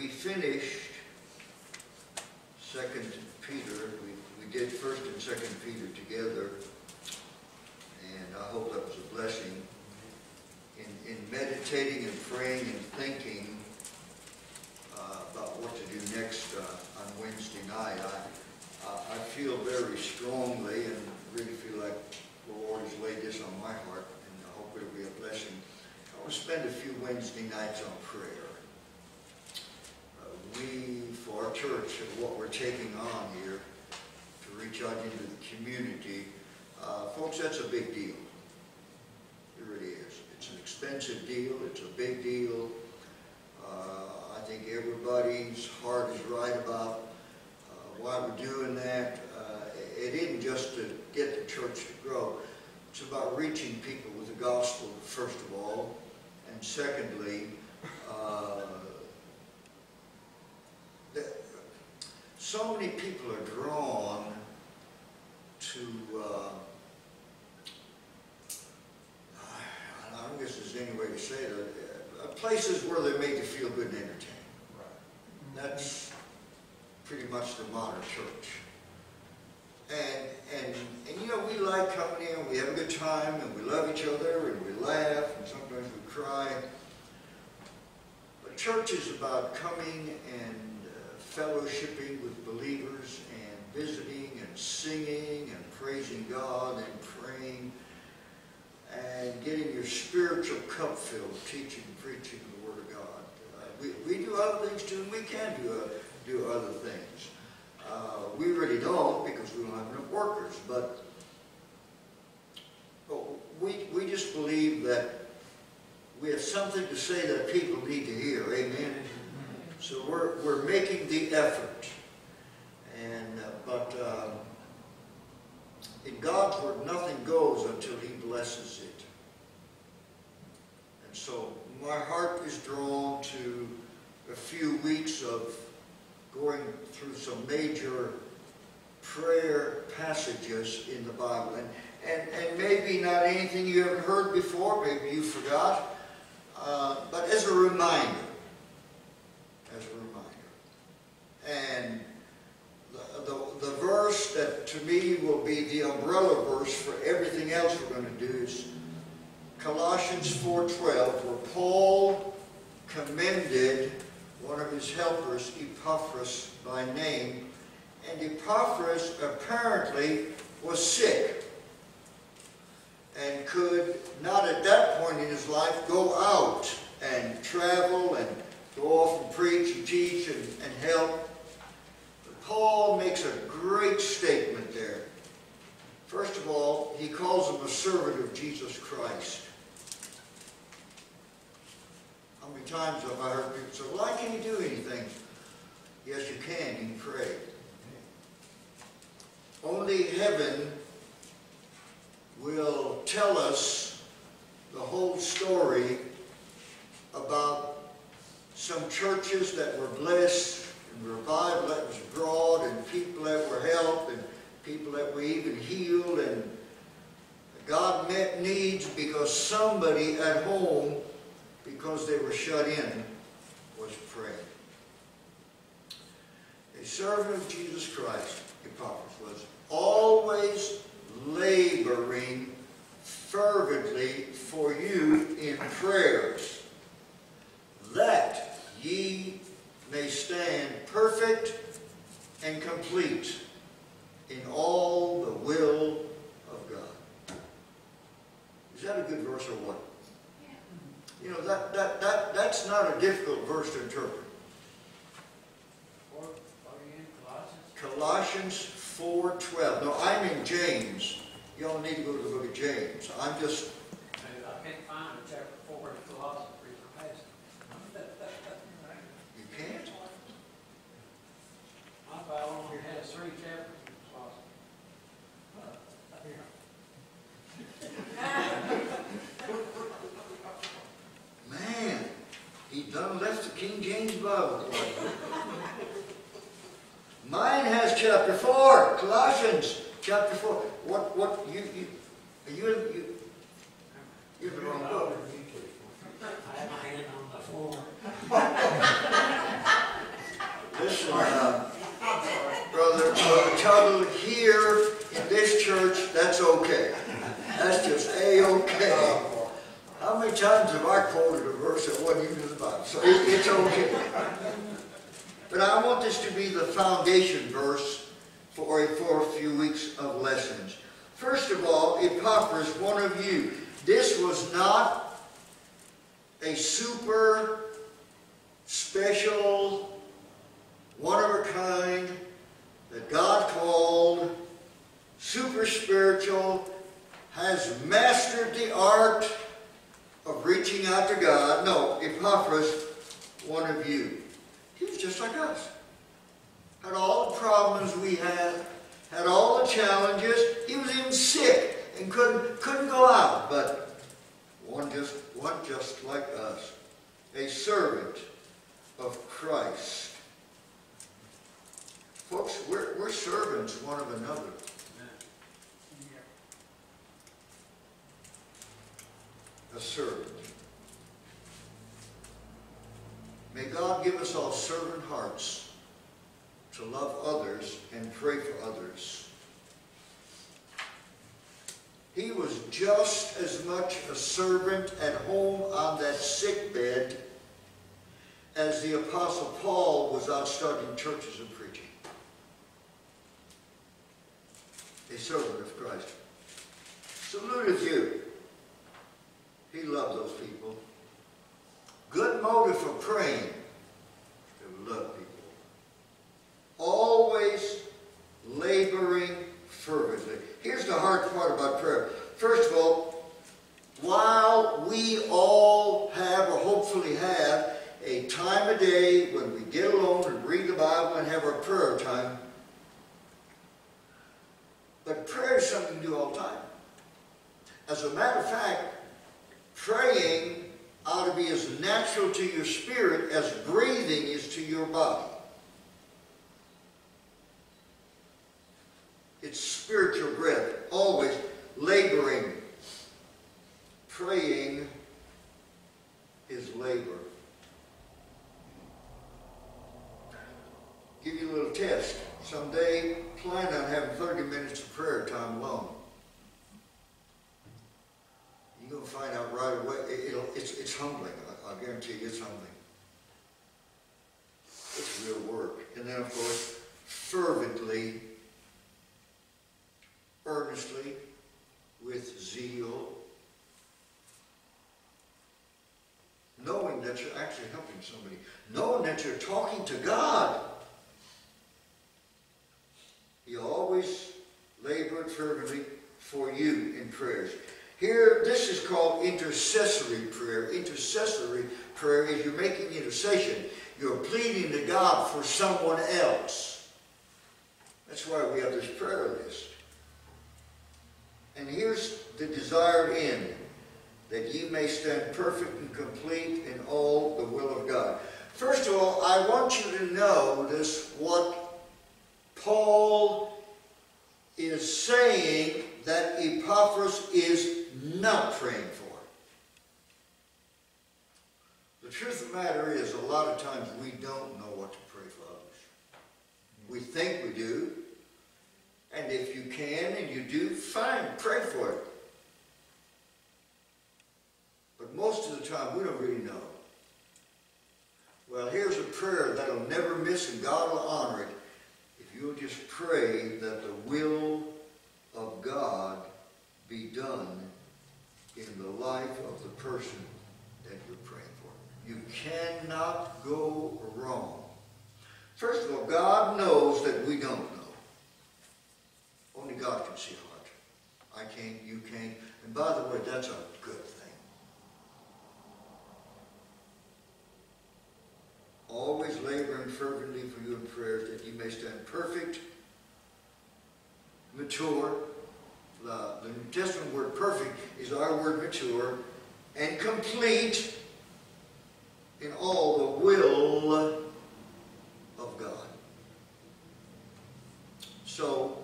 we finished Second Peter. We, we did First and Second Peter together, and I hope that was a blessing. In, in meditating and praying and thinking uh, about what to do next uh, on Wednesday night, I, I feel very strongly and really feel like the Lord has laid this on my heart, and I hope it'll be a blessing. I will spend a few Wednesday nights on prayer. We, for our church, and what we're taking on here to reach out into the community, uh, folks, that's a big deal. It really is. It's an expensive deal, it's a big deal. Uh, I think everybody's heart is right about uh, why we're doing that. Uh, It isn't just to get the church to grow, it's about reaching people with the gospel, first of all, and secondly, uh, so many people are drawn to, uh, I don't guess there's any way to say it, uh, places where they're made to feel good and entertained. That's pretty much the modern church. And, and, and you know, we like coming in, we have a good time, and we love each other, and we laugh, and sometimes we cry. But church is about coming and fellowshipping with believers, and visiting, and singing, and praising God, and praying, and getting your spiritual cup filled, teaching and preaching the Word of God. Uh, we, we do other things too, and we can do, uh, do other things. Uh, we really don't because we don't have enough workers, but, but we, we just believe that we have something to say that people need to hear, amen? So we're, we're making the effort. And, uh, but um, in God's word, nothing goes until He blesses it. And so my heart is drawn to a few weeks of going through some major prayer passages in the Bible. And, and, and maybe not anything you haven't heard before, maybe you forgot, uh, but as a reminder, as a reminder. And the, the, the verse that to me will be the umbrella verse for everything else we're going to do is Colossians 4.12, where Paul commended one of his helpers, Epaphras by name, and Epaphras apparently was sick and could not at that point in his life go out and travel and go off and preach and teach and, and help. But Paul makes a great statement there. First of all, he calls him a servant of Jesus Christ. How many times have I heard people say, well, I can't do anything. Yes, you can. You can pray. Only heaven will tell us the whole story about some churches that were blessed revival that was brought and people that were helped and people that were even healed and God met needs because somebody at home, because they were shut in, was praying. A servant of Jesus Christ, Epaphras, was always laboring fervently for you in prayers, that ye may stand perfect and complete in all the will of God. Is that a good verse or what? You know, that, that, that, that's not a difficult verse to interpret. Or, are you in Colossians? Colossians 4.12. No, I'm in James. Y'all need to go to the book of James. I'm just, I can't find a chapter four in Colossians for your passage. you can't? My Bible here has three chapters in Colossians. Here. Man, he done left the King James Mine has chapter 4, Colossians chapter 4. What, what, you, you, are you, you, you're the wrong book. I have my hand on the floor. huddle here in this church, that's okay. That's just A-okay. How many times have I quoted a verse that wasn't even in the Bible? So it- it's okay. But I want this to be the foundation verse for, for a few weeks of lessons. First of all, Epaphras, one of you. This was not a super special, one of a kind that God called, super spiritual, has mastered the art of reaching out to God. No, Epaphras, one of you. He was just like us. Had all the problems we had, had all the challenges. He was even sick and couldn't, couldn't go out, but one just, one just like us. A servant of Christ. Folks, we're, we're servants one of another. A servant. May God give us all servant hearts to love others and pray for others. He was just as much a servant at home on that sick bed as the Apostle Paul was out starting churches and preaching. A servant of Christ. Saluted you. He loved those people. Good motive for praying. To love people. Always laboring fervently. Here's the hard part about prayer. First of all, while we all have, or hopefully have, a time a day when we get alone and read the Bible and have our prayer time, but prayer is something you do all the time. As a matter of fact, praying ought to be as natural to your spirit as breathing is to your body. It's spiritual breath, always laboring. Praying is labor. Give you a little test. Someday, plan on having 30 minutes of prayer time alone. You're going to find out right away. It- It'll, it's, it's humbling. I, I guarantee you it's humbling. It's real work. And then, of course, fervently, earnestly, with zeal, knowing that you're actually helping somebody, knowing that you're talking to God. He always labored fervently for you in prayers. Here, this is called intercessory prayer. Intercessory prayer is you're making intercession. You're pleading to God for someone else. That's why we have this prayer list. And here's the desired end, that ye may stand perfect and complete in all the will of God. First of all, I want you to notice what Paul is saying that Epaphras is not praying for. The truth of the matter is, a lot of times we don't know what to pray for others. We think we do, and if you can and you do, fine, pray for it. But most of the time, we don't really know. Well, here's a prayer that'll never miss, and God will honor it. If you'll just pray that the will of God be done in the life of the person that you're praying for. You cannot go wrong. First of all, God knows that we don't know. Only God can see heart. I can't, you can't. And by the way, that's a good thing. Always laboring fervently for you in prayers that you may stand perfect, mature. The, the New Testament word perfect is our word mature, and complete in all the will of God. So,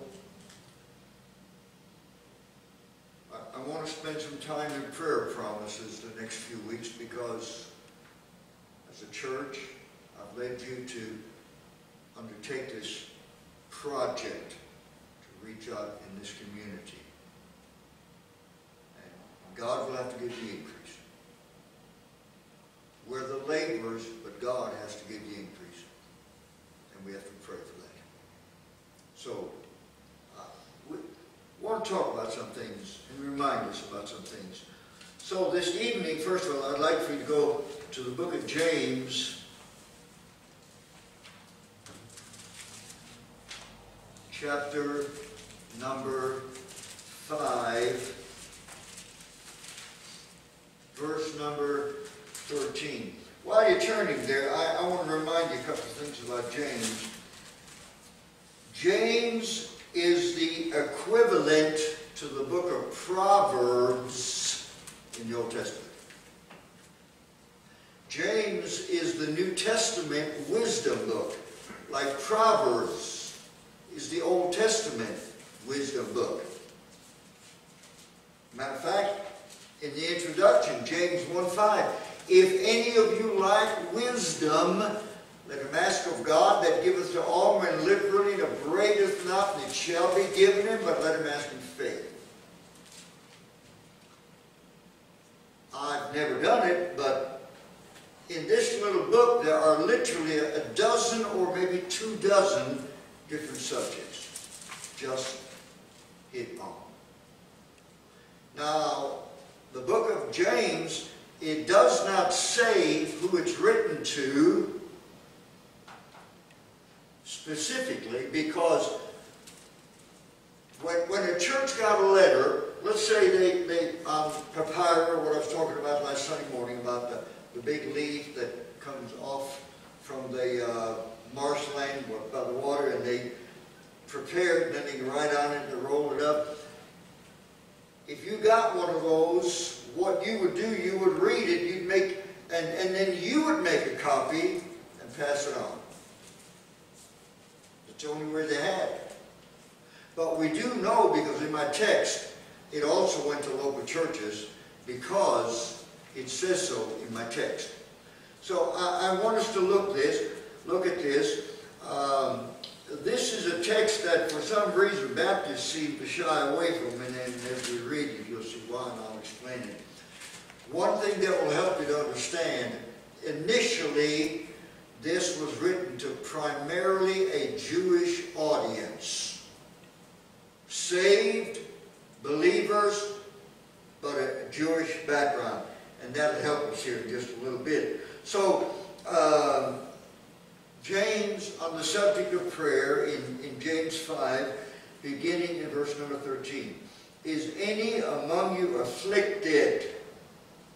I, I want to spend some time in prayer promises the next few weeks because as a church, I've led you to undertake this project to reach out in this community. And God will have to give the increase. We're the laborers, but God has to give the increase. And we have to pray for that. So, uh, we want to talk about some things and remind us about some things. So this evening, first of all, I'd like for you to go to the book of James, chapter number 5, verse number 13. While you're turning there, I, I want to remind you a couple of things about James. James is the equivalent to the book of Proverbs in the Old Testament. James is the New Testament wisdom book, like Proverbs is the Old Testament wisdom book. Matter of fact, in the introduction, James 1.5, if any of you lack wisdom, let him ask of God that giveth to all men liberally and upbraideth not, and it shall be given him, but let him ask in faith. I've never done it, but in this little book there are literally a dozen or maybe two dozen different subjects just hit on. Now, the book of James, it does not say who it's written to specifically because when, when a church got a letter, let's say they, they um, what I was talking about last Sunday morning about the, the big leaf that comes off from the uh, marshland by the water and they prepare it then they can write on it and roll it up. If you got one of those, what you would do, you would read it, you'd make, and, and then you would make a copy and pass it on. It's the only way they had. But we do know, because in my text, it also went to local churches, because it says so in my text. So I, I want us to look this, look at this. Um, this is a text that for some reason Baptists seem to shy away from, and then as we read it, you'll see why, and I'll explain it. One thing that will help you to understand, initially, this was written to primarily a Jewish audience. Saved, believers, but a Jewish background. And that'll help us here in just a little bit. So, um, James, on the subject of prayer, in, in James 5, beginning in verse number 13, is any among you afflicted?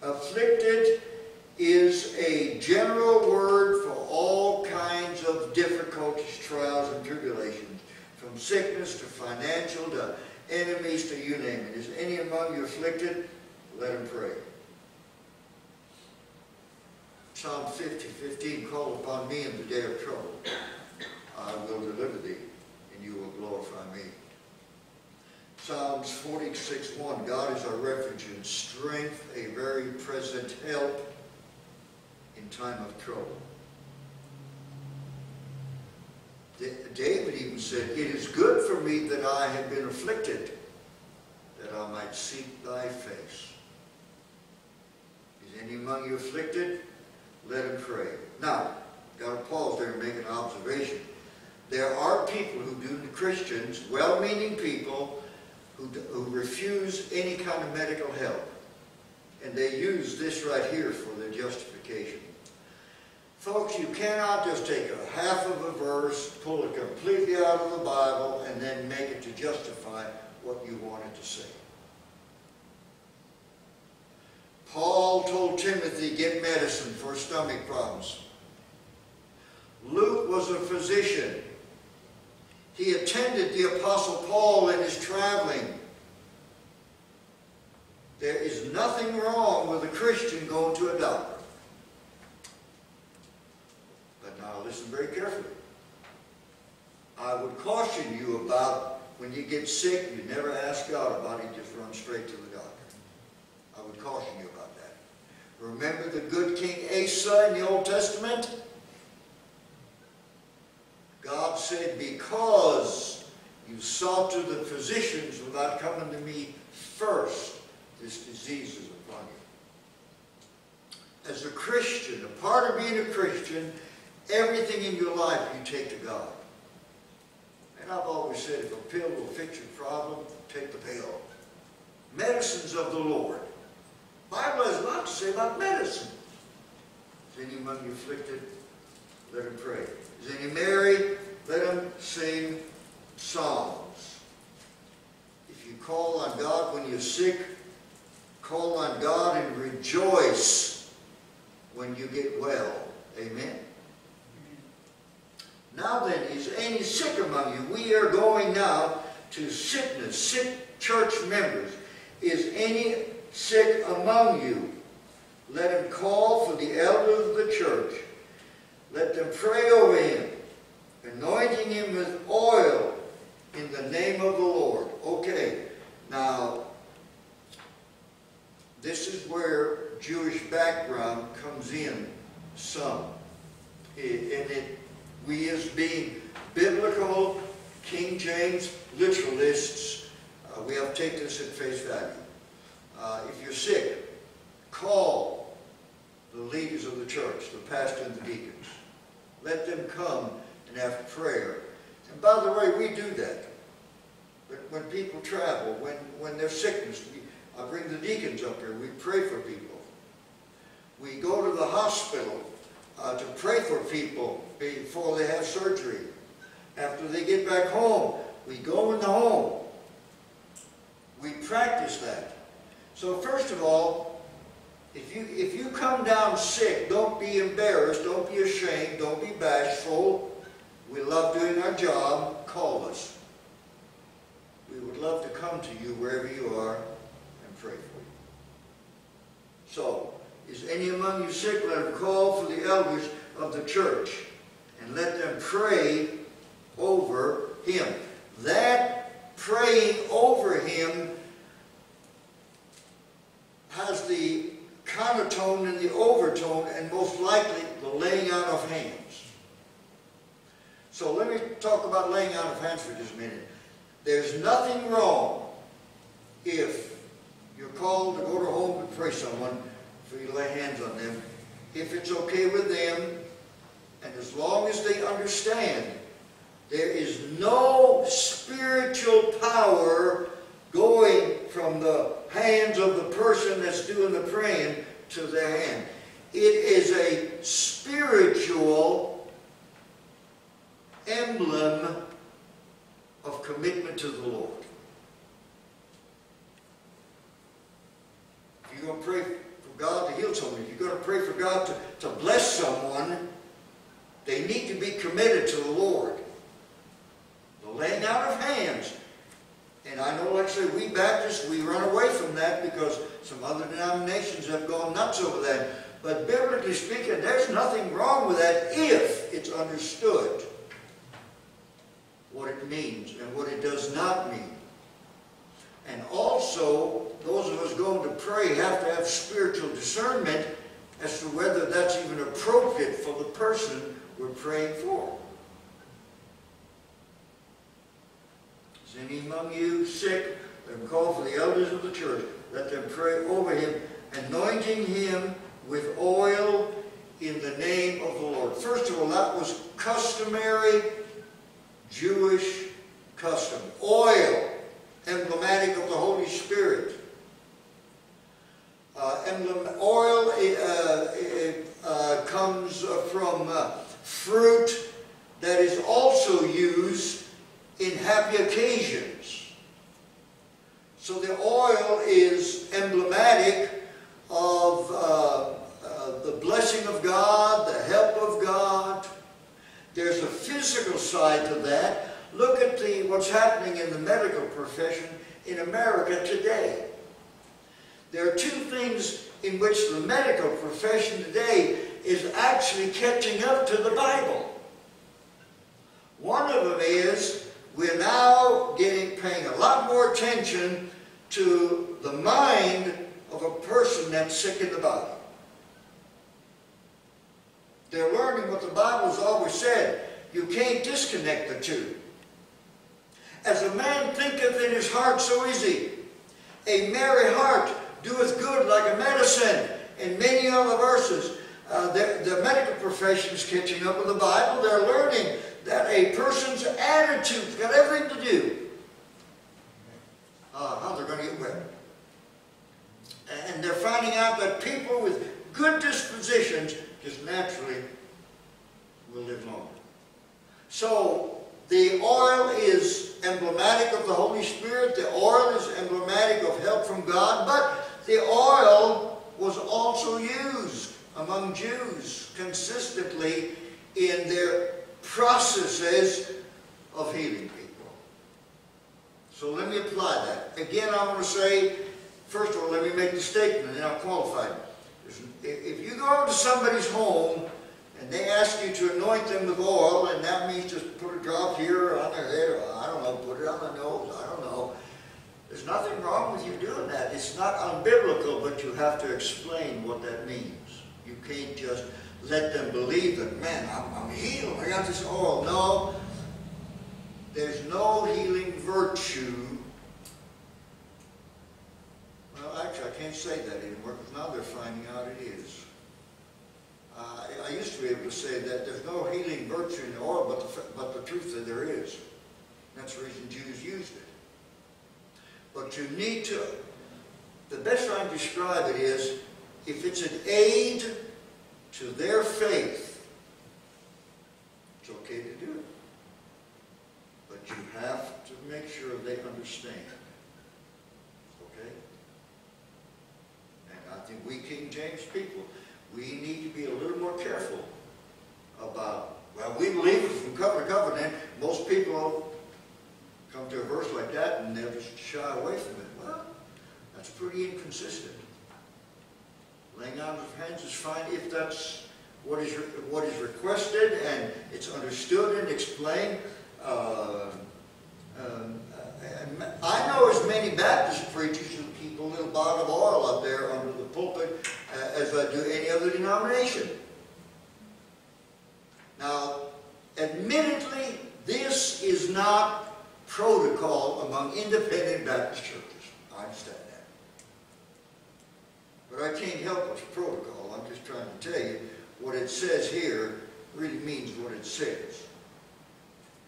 Afflicted is a general word for all kinds of difficulties, trials, and tribulations, from sickness to financial to enemies to you name it. Is any among you afflicted? Let him pray. Psalm 50, 15, call upon me in the day of trouble. I will deliver thee, and you will glorify me. Psalms 46, 1, God is our refuge and strength, a very present help in time of trouble. David even said, It is good for me that I have been afflicted, that I might seek thy face. Is any among you afflicted? Let him pray. Now, got to pause there and make an observation. There are people who do, Christians, well-meaning people, who, who refuse any kind of medical help. And they use this right here for their justification. Folks, you cannot just take a half of a verse, pull it completely out of the Bible, and then make it to justify what you wanted to say. Paul told Timothy, get medicine for stomach problems. Luke was a physician. He attended the Apostle Paul in his traveling. There is nothing wrong with a Christian going to a doctor. But now listen very carefully. I would caution you about when you get sick, you never ask God about it, just run straight to the. I would caution you about that. Remember the good King Asa in the Old Testament? God said, because You sought to the physicians without coming to me first. This disease is upon you. As a Christian, a part of being a Christian, everything in your life you take to God. And I've always said, if a pill will fix your problem, take the pill. Medicines of the Lord. Bible has a lot to say about medicine. Is any among you afflicted? Let him pray. Is any married? Let him sing psalms. If you call on God when you're sick, call on God and rejoice when you get well. Amen. Now then, is any sick among you? We are going now to sickness, sick church members. Is any sick among you? Let him call for the elders of the church. Let them pray over him, anointing him with oil in the name of the Lord. Okay, now, this is where Jewish background comes in some. It, and it, we as being biblical, King James literalists, uh, we have to take this at face value. Uh, if you're sick, call the leaders of the church, the pastor and the deacons. Let them come and have prayer. And by the way, we do that. But when people travel, when, when there's sickness, we, I bring the deacons up here. We pray for people. We go to the hospital uh, to pray for people before they have surgery. After they get back home, we go in the home. We practice that. So first of all, if you, if you come down sick, don't be embarrassed, don't be ashamed, don't be bashful. We love doing our job. Call us. We would love to come to you wherever you are and pray for you. So, is any among you sick? Let him call for the elders of the church and let them pray over him. That praying over him has the conotone and the overtone and most likely the laying out of hands. So let me talk about laying out of hands for just a minute. There's nothing wrong if you're called to go to home to pray someone for you to lay hands on them. If it's okay with them, and as long as they understand, there is no spiritual power going from the hands of the person that's doing the praying to their hand. It is a spiritual emblem of commitment to the Lord. If you're going to pray for God to heal someone, if you're going to pray for God to, to bless someone, they need to be committed to the Lord. The laying out of hands. And I know, say, we Baptists, we run away from that because some other denominations have gone nuts over that. But biblically speaking, there's nothing wrong with that if it's understood what it means and what it does not mean. And also, those of us going to pray have to have spiritual discernment as to whether that's even appropriate for the person we're praying for. Is any among you sick? Let them call for the elders of the church. Let them pray over him, anointing him with oil in the name of the Lord. First of all, that was customary Jewish custom. Oil, emblematic of the Holy Spirit. Uh, emblem, oil uh, uh, comes from uh, fruit that is also used in happy occasions. So the oil is emblematic of uh, uh, the blessing of God, the help of God. There's a physical side to that. Look at the, what's happening in the medical profession in America today. There are two things in which the medical profession today is actually catching up to the Bible. One of them is we're now getting paying a lot more attention to the mind of a person that's sick in the body. They're learning what the Bible's always said. You can't disconnect the two. As a man thinketh in his heart, so is he. A merry heart doeth good like a medicine. And many other verses. Uh, the, the medical profession is catching up with the Bible. They're learning that a person's attitude's got everything to do uh, how they're going to get well. And they're finding out that people with good dispositions just naturally will live longer. So the oil is emblematic of the Holy Spirit. The oil is emblematic of help from God. But the oil was also used among Jews consistently in their processes of healing people. So let me apply that. Again, I want to say, first of all, let me make the statement and I'll qualify it. If you go to somebody's home and they ask you to anoint them with oil, and that means just put a drop here on their head, or I don't know, put it on the nose, I don't know. There's nothing wrong with you doing that. It's not unbiblical, but you have to explain what that means. You can't just let them believe that, man, I'm, I'm healed, I got this oil. No, there's no healing virtue. Well, actually, I can't say that anymore, because now they're finding out it is. Uh, I used to be able to say that there's no healing virtue in the oil, but the, but the truth that there is. That's the reason Jews used it. But you need to, the best way I can describe it is, if it's an aid to their faith, it's okay to do it. But you have to make sure they understand. Okay? And I think we King James people, we need to be a little more careful about, well, we believe it from cover to cover, and most people come to a verse like that and they'll just shy away from it. Well, that's pretty inconsistent. Laying out of hands is fine if that's what is, what is requested and it's understood and explained. Uh, um, and I know as many Baptist preachers who keep a little bottle of oil up there under the pulpit uh, as I do any other denomination. Now, admittedly, this is not protocol among independent Baptist churches. I understand. But I can't help what's protocol. I'm just trying to tell you what it says here really means what it says.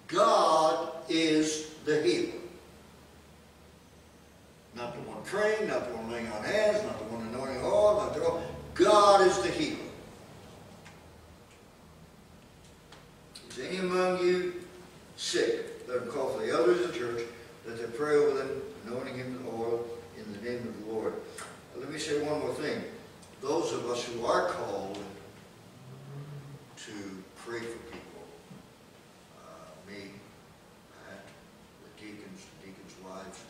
God is the healer. Not the one praying, not the one laying on hands, not the one anointing oil, not the oil. God is the healer. Is any among you sick? Let them call for the elders of the church, that they pray over them, anointing him with oil in the name of the Lord. Let me say one more thing. Those of us who are called to pray for people, uh, me, the deacons, the deacons' wives,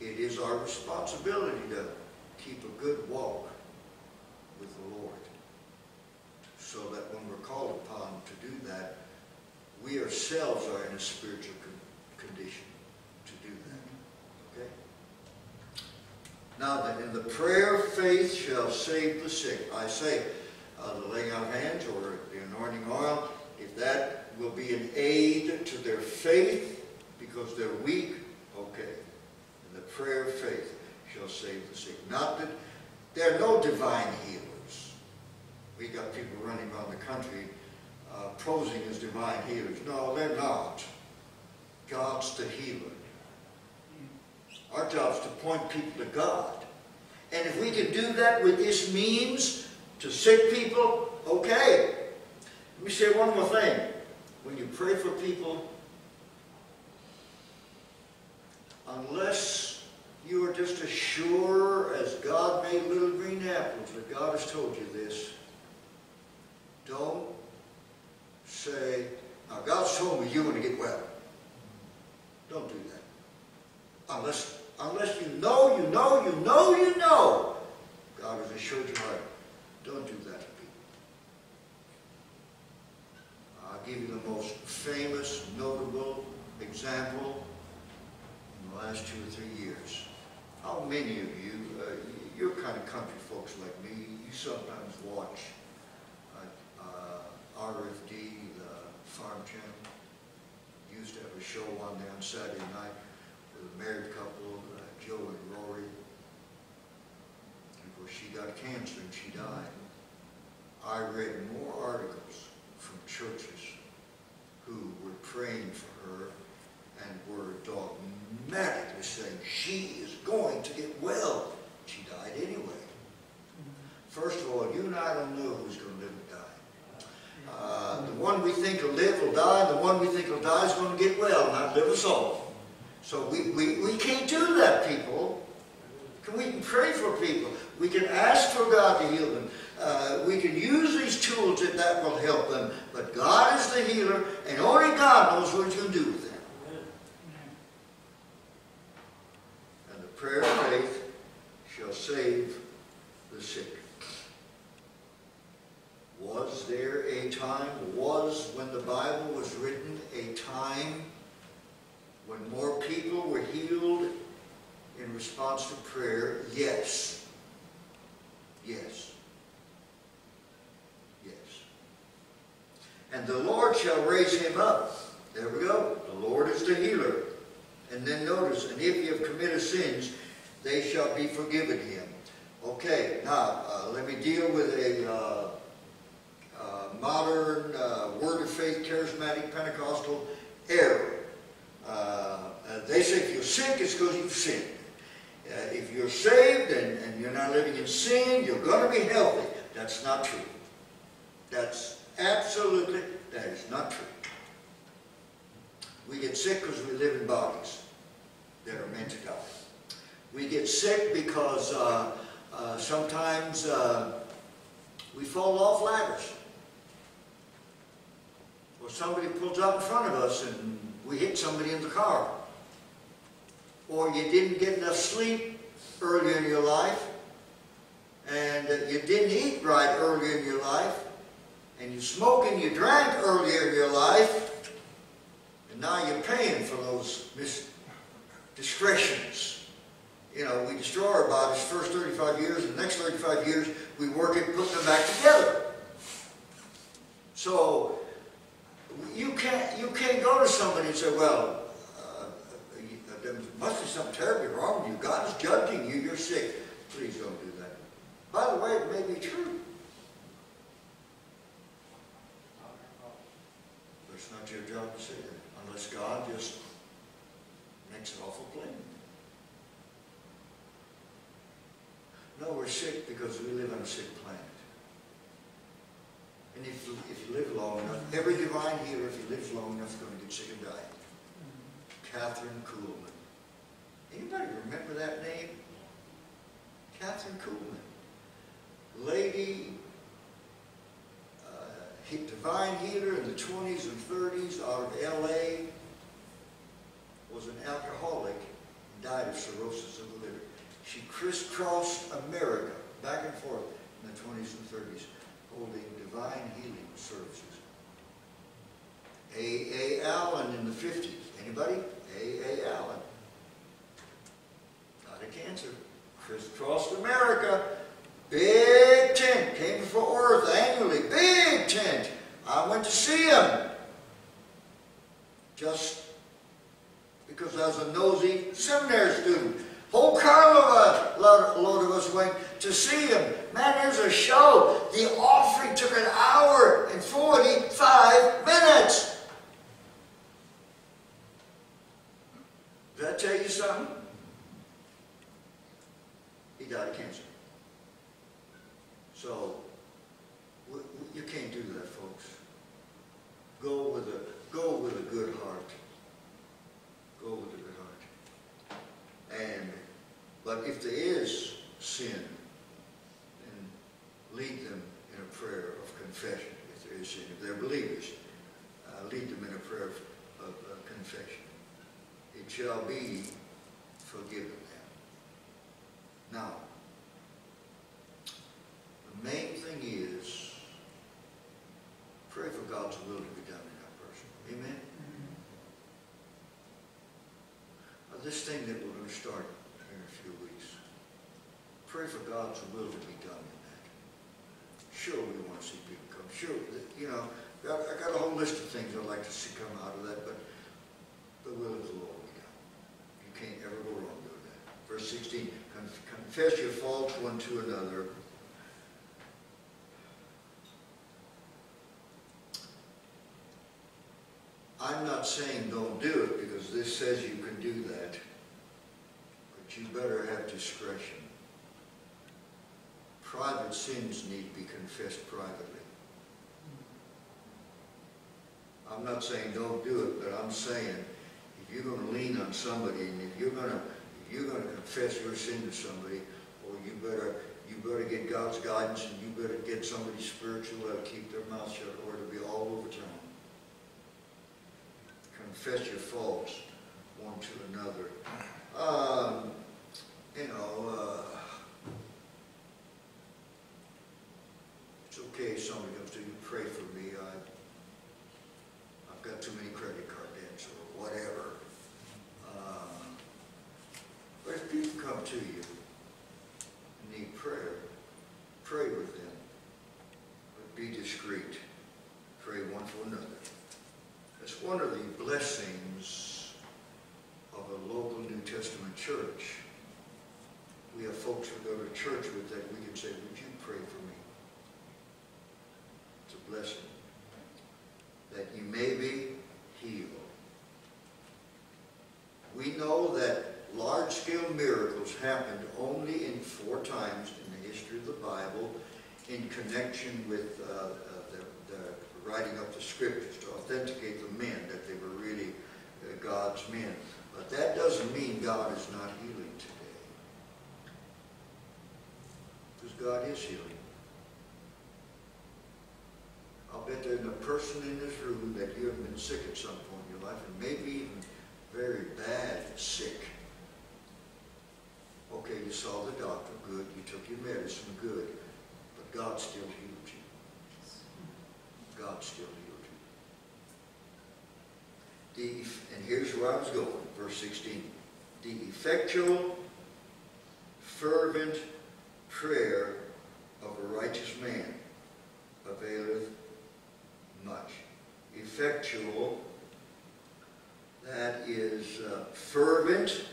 it is our responsibility to keep a good walk with the Lord. So that when we're called upon to do that, we ourselves are in a spiritual con condition to do that. Okay? Now then, in the prayer, faith shall save the sick. I say, uh, the laying of hands or the anointing oil, if that will be an aid to their faith because they're weak, okay. And the prayer of faith shall save the sick. Not that there are no divine healers. We got people running around the country uh, posing as divine healers. No, they're not. God's the healer. Our job is to point people to God. And if we can do that with this means to sick people, okay. Let me say one more thing. When you pray for people, unless you are just as sure as God made little green apples that God has told you this, don't say, now God's told me you're going to get well. Don't do that. Unless, unless you know, you know, you know, you know, God has assured your heart. Don't do that to people. I'll give you the most famous, notable example in the last two or three years. How many of you, uh, you're kind of country folks like me, you sometimes watch uh, uh, RFD, the Farm Channel. used to have a show on day on Saturday night a married couple, uh, Joey and Rory. Of course, she got cancer and she died. I read more articles from churches who were praying for her and were dogmatically saying, she is going to get well. She died anyway. First of all, you and I don't know who's going to live and die. Uh, the one we think will live will die, and the one we think will die is going to get well, not live us all. So we, we, we can't do that, people. We can pray for people. We can ask for God to heal them. Uh, we can use these tools that that will help them. But God is the healer, and only God knows what to do with them. And the prayer of faith shall save the sick. Was there a time, was when the Bible was written, a time when more people were healed in response to prayer? Yes. Yes. Yes. And the Lord shall raise him up. There we go. The Lord is the healer. And then notice, and if you have committed sins, they shall be forgiven him. Okay, now, uh, let me deal with a uh, uh, modern uh, Word of Faith charismatic Pentecostal error. Uh, uh, they say if you're sick, it's because you've sinned. Uh, if you're saved and, and you're not living in sin, you're going to be healthy. That's not true. That's absolutely, that is not true. We get sick because we live in bodies that are meant to die. We get sick because uh, uh, sometimes uh, we fall off ladders. Or somebody pulls up in front of us and we hit somebody in the car. Or you didn't get enough sleep earlier in your life. And uh, you didn't eat right earlier in your life. And you smoked and you drank earlier in your life. And now you're paying for those discretions. You know, we destroy our bodies first 35 years, and the next 35 years we work at putting them back together. So you can't you can't go to somebody and say, well, uh, there must be something terribly wrong with you. God is judging you. You're sick. Please don't do that. By the way, it may be true. It's not your job to say that unless God just makes it awful plain. No, we're sick because we live on a sick planet. And if you, if you live long enough, every divine healer, if he lives long enough, is going to get sick and die. Kathryn Kuhlman. Anybody remember that name? Kathryn Kuhlman. Lady, uh, divine healer in the 20s and 30s out of L.A. Was an alcoholic and died of cirrhosis of the liver. She crisscrossed America back and forth in the 20s and 30s, holding divine healing services. A. A. Allen in the 50s. Anybody? A. A. Allen. Died of cancer. Crisscrossed America. Big tent. Came before Earth annually. Big tent. I went to see him. Just because I was a nosy seminary student. Whole car uh, load, a load of us went to see him. Man, there's a show. The offering took an hour and 45 minutes. Does that tell you something? He died of cancer. So, you can't do that, folks. Go with a, go with a good heart. Go with a good heart. And, but if there is sin, then lead them in a prayer of confession. If there is sin, if they're believers, uh, lead them in a prayer of, of uh, confession. It shall be forgiven them. Now, the main thing is pray for God's will to be done in that person. Amen? Now, this thing that we're going to start in a few weeks, pray for God's will to be done in that. Sure, we want to see people come. Sure, you know, I got a whole list of things I'd like to see come out of that, but the will of the Lord be done. You can't ever go wrong doing that. Verse 16, "Conf- confess your faults one to another. I'm not saying don't do it because this says you can do that, but you better have discretion. Sins need to be confessed privately. I'm not saying don't do it, but I'm saying if you're gonna lean on somebody and if you're gonna, if you're gonna confess your sin to somebody, or you better, you better get God's guidance and you better get somebody spiritual that'll keep their mouth shut or it'll be all over town. Confess your faults one to another. Um, you know, uh, okay somebody comes to you, pray for me, I, I've got too many credit card debts or whatever. Uh, But if people come to you and need prayer, pray with them. But be discreet. Pray one for another. That's one of the blessings of a local New Testament church. We have folks who go to church with that we can say, would you pray for me? A. That you may be healed. We know that large-scale miracles happened only in four times in the history of the Bible in connection with uh, uh, the, the writing of the scriptures to authenticate the men that they were really uh, God's men. But that doesn't mean God is not healing today. Because God is healing. I'll bet there's a person in this room that you have been sick at some point in your life, and maybe even very bad sick. Okay, you saw the doctor, good. You took your medicine, good. But God still healed you. God still healed you. The, and here's where I was going, verse 16. The effectual, fervent prayer of a righteous man availeth much. Effectual, that is uh, fervent.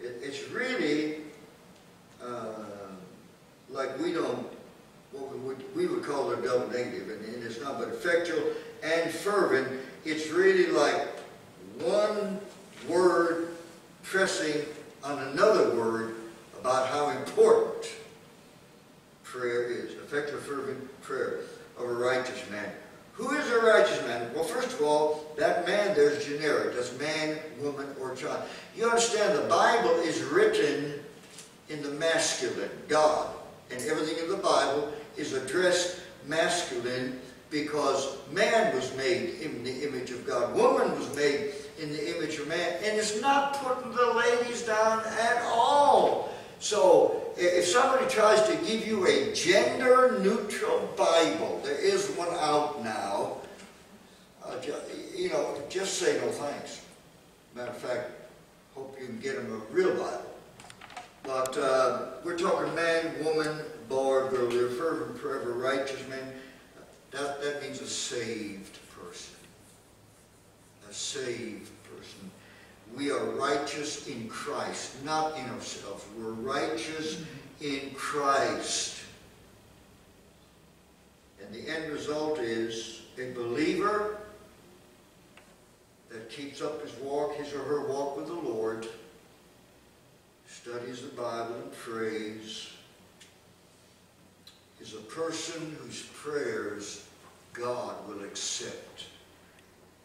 It, it's really uh, like we don't, what we would, we would call it a double negative, and, and it's not, but effectual and fervent, it's really like one word pressing on another word about how important prayer is. Effectual, fervent prayer of a righteous man. Who is a righteous man? Well, first of all, that man there's generic. That's man, woman, or child. You understand the Bible is written in the masculine, God. And everything in the Bible is addressed masculine because man was made in the image of God. Woman was made in the image of man. And it's not putting the ladies down at all. So if somebody tries to give you a gender-neutral Bible, there is one out now, uh, ju- you know, just say no thanks. Matter of fact, hope you can get them a real Bible. But uh, we're talking man, woman, boy, girl, fervent, forever righteous man. That, that means a saved person. A saved person. We are righteous in Christ, not in ourselves. We're righteous in Christ. And the end result is a believer that keeps up his walk, his or her walk with the Lord, studies the Bible and prays, is a person whose prayers God will accept.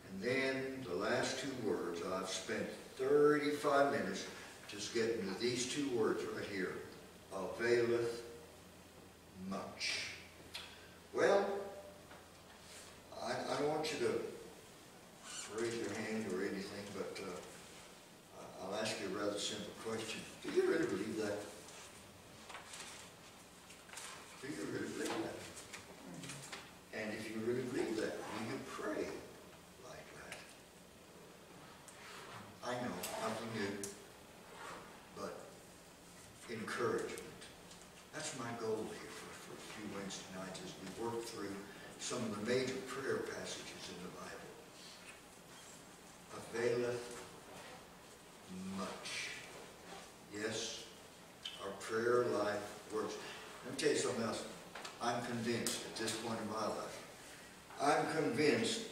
And then the last two words, I've spent 35 minutes just getting to these two words right here. Availeth much. Well, I, I don't want you to raise your hand or anything, but uh, I'll ask you a rather simple question. Do you really believe that? Do you really believe that? And if you really believe that, will you pray like that? I know, nothing new, but encouragement. That's my goal here for, for a few Wednesday nights as we work through some of the major convinced